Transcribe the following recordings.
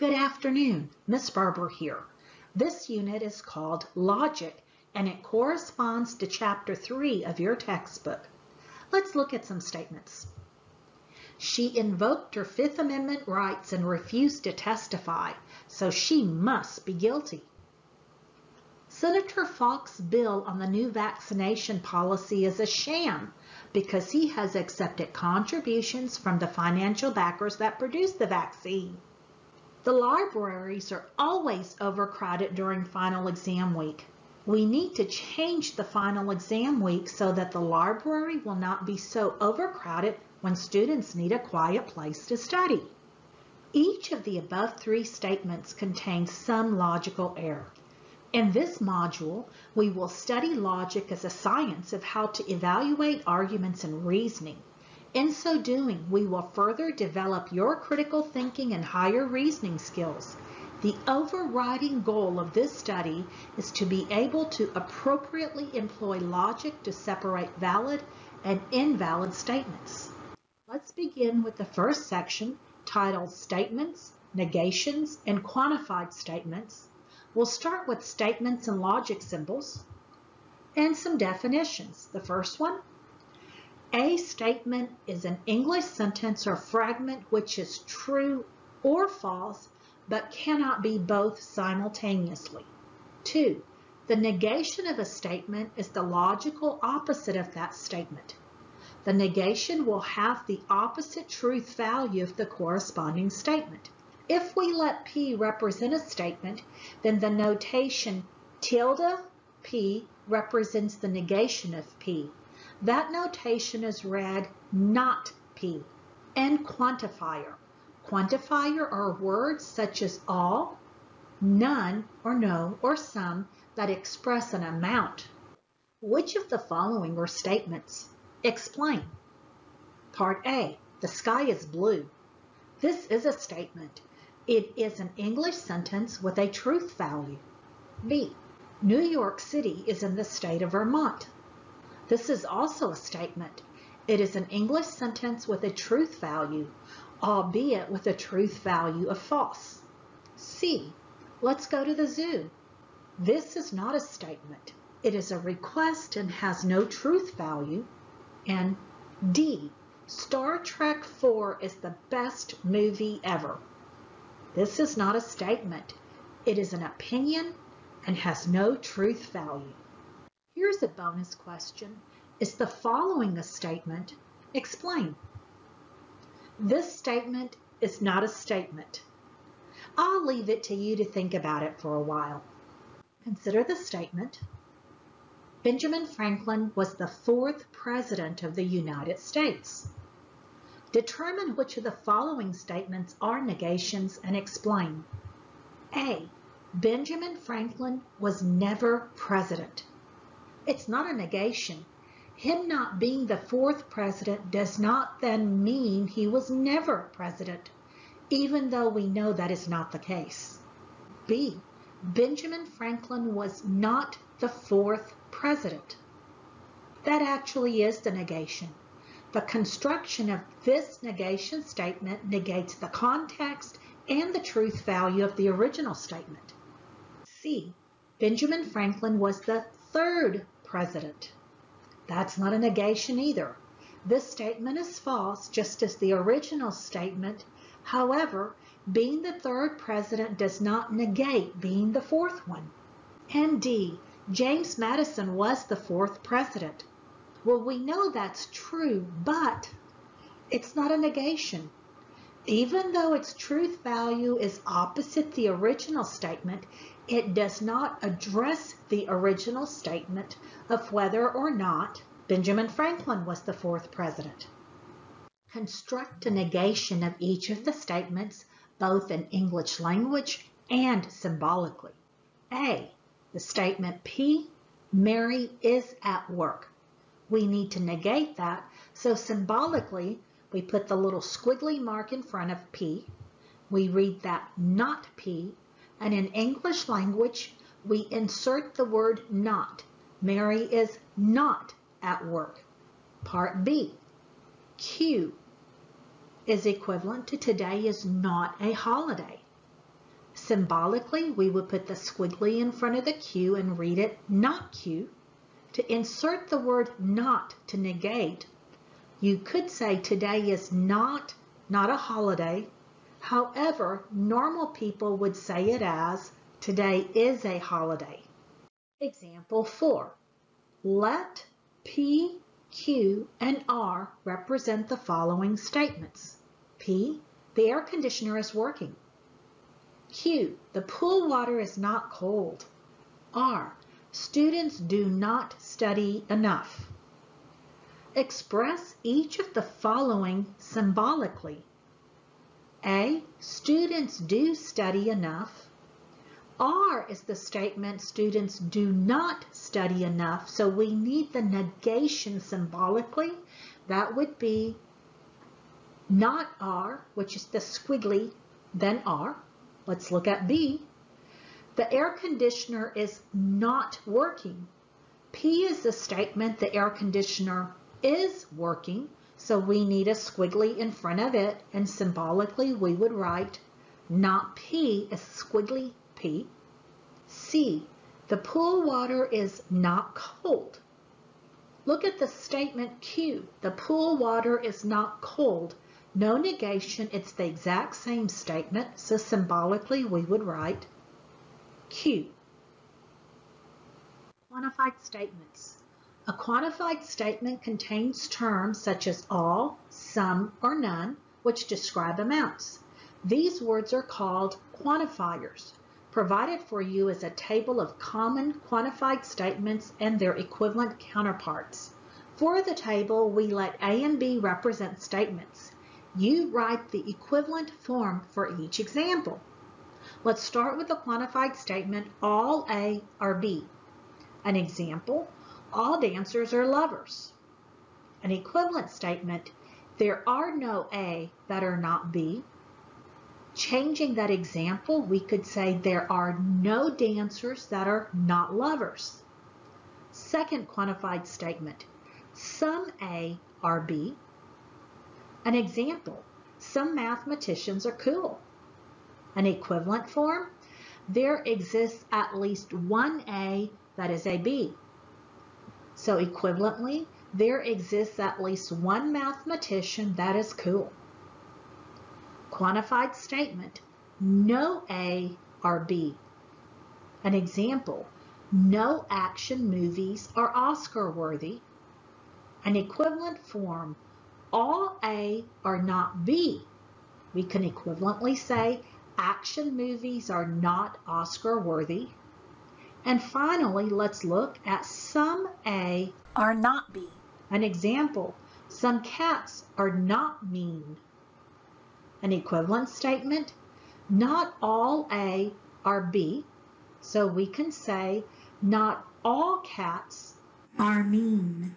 Good afternoon, Miss Barber here. This unit is called Logic and it corresponds to chapter 3 of your textbook. Let's look at some statements. She invoked her Fifth Amendment rights and refused to testify, so she must be guilty. Senator Fox's bill on the new vaccination policy is a sham because he has accepted contributions from the financial backers that produce the vaccine. The libraries are always overcrowded during final exam week. We need to change the final exam week so that the library will not be so overcrowded when students need a quiet place to study. Each of the above three statements contains some logical error. In this module, we will study logic as a science of how to evaluate arguments and reasoning. In so doing, we will further develop your critical thinking and higher reasoning skills. The overriding goal of this study is to be able to appropriately employ logic to separate valid and invalid statements. Let's begin with the first section titled Statements, Negations, and Quantified Statements We'll start with statements and logic symbols and some definitions. The first one, a statement is an English sentence or fragment which is true or false but cannot be both simultaneously. Two, the negation of a statement is the logical opposite of that statement. The negation will have the opposite truth value of the corresponding statement. If we let P represent a statement, then the notation tilde P represents the negation of P. That notation is read not P. And quantifier. Quantifier are words such as all, none, or no, or some that express an amount. Which of the following are statements? Explain. Part A, the sky is blue. This is a statement. It is an English sentence with a truth value. B. New York City is in the state of Vermont. This is also a statement. It is an English sentence with a truth value, albeit with a truth value of false. C. Let's go to the zoo. This is not a statement. It is a request and has no truth value. And D. Star Trek IV is the best movie ever. This is not a statement. It is an opinion and has no truth value. Here's a bonus question. Is the following a statement? Explain. This statement is not a statement. I'll leave it to you to think about it for a while. Consider the statement. Benjamin Franklin was the fourth president of the United States. Determine which of the following statements are negations and explain. A. Benjamin Franklin was never president. It's not a negation. Him not being the fourth president does not then mean he was never president, even though we know that is not the case. B. Benjamin Franklin was not the fourth president. That actually is the negation. The construction of this negation statement negates the context and the truth value of the original statement. C. Benjamin Franklin was the third president. That's not a negation either. This statement is false just as the original statement. However, being the third president does not negate being the fourth one. And D. James Madison was the fourth president. Well, we know that's true, but it's not a negation. Even though its truth value is opposite the original statement, it does not address the original statement of whether or not Benjamin Franklin was the fourth president. Construct a negation of each of the statements, both in English language and symbolically. A. The statement P, Mary is at work we need to negate that. So symbolically, we put the little squiggly mark in front of P. We read that not P. And in English language, we insert the word not. Mary is not at work. Part B. Q is equivalent to today is not a holiday. Symbolically, we would put the squiggly in front of the Q and read it not Q. To insert the word not to negate, you could say today is not, not a holiday. However, normal people would say it as today is a holiday. Example 4. Let P, Q, and R represent the following statements. P, the air conditioner is working. Q, the pool water is not cold. R, students do not study enough. Express each of the following symbolically. A, students do study enough. R is the statement students do not study enough, so we need the negation symbolically. That would be not R, which is the squiggly, then R. Let's look at B. The air conditioner is not working. P is the statement the air conditioner is working, so we need a squiggly in front of it, and symbolically we would write not P, a squiggly P. C, the pool water is not cold. Look at the statement Q, the pool water is not cold. No negation, it's the exact same statement, so symbolically we would write Q. Quantified statements. A quantified statement contains terms such as all, some, or none, which describe amounts. These words are called quantifiers. Provided for you is a table of common quantified statements and their equivalent counterparts. For the table, we let A and B represent statements. You write the equivalent form for each example. Let's start with the quantified statement, all A are B. An example, all dancers are lovers. An equivalent statement, there are no A that are not B. Changing that example, we could say there are no dancers that are not lovers. Second quantified statement, some A are B. An example, some mathematicians are cool. An equivalent form, there exists at least one A that is a B. So equivalently, there exists at least one mathematician that is cool. Quantified statement, no A are B. An example, no action movies are Oscar worthy. An equivalent form, all A are not B. We can equivalently say action movies are not Oscar worthy. And finally, let's look at some A are not B. An example, some cats are not mean. An equivalent statement, not all A are B. So we can say not all cats are mean.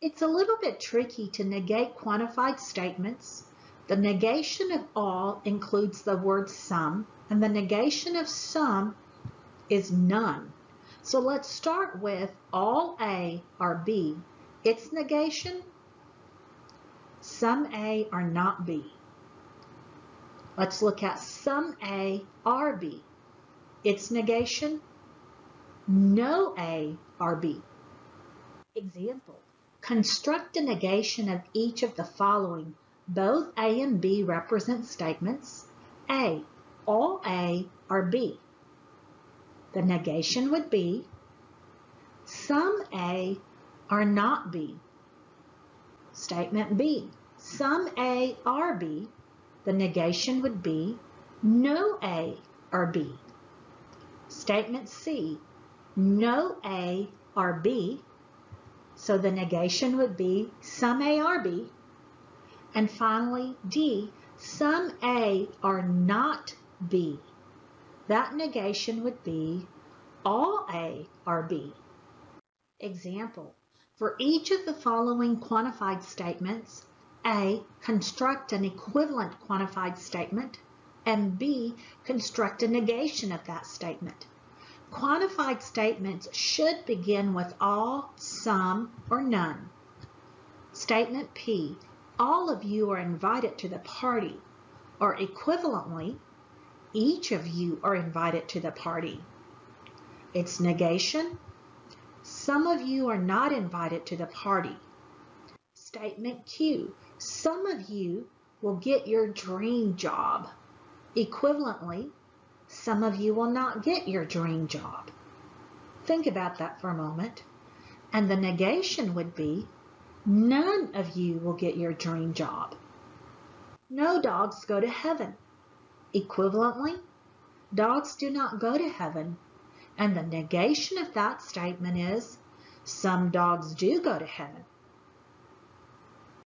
It's a little bit tricky to negate quantified statements. The negation of all includes the word some, and the negation of some is none. So let's start with all A are B. Its negation, some A are not B. Let's look at some A are B. Its negation, no A are B. Example, Construct a negation of each of the following. Both A and B represent statements. A, all A are B. The negation would be some A are not B. Statement B, some A are B. The negation would be no A are B. Statement C, no A are B. So the negation would be some A are B. And finally, D, some A are not B. That negation would be all A are B. Example, for each of the following quantified statements, A, construct an equivalent quantified statement, and B, construct a negation of that statement. Quantified statements should begin with all, some, or none. Statement P, all of you are invited to the party, or equivalently, each of you are invited to the party. It's negation. Some of you are not invited to the party. Statement Q. Some of you will get your dream job. Equivalently, some of you will not get your dream job. Think about that for a moment. And the negation would be, none of you will get your dream job. No dogs go to heaven. Equivalently, dogs do not go to heaven. And the negation of that statement is, some dogs do go to heaven.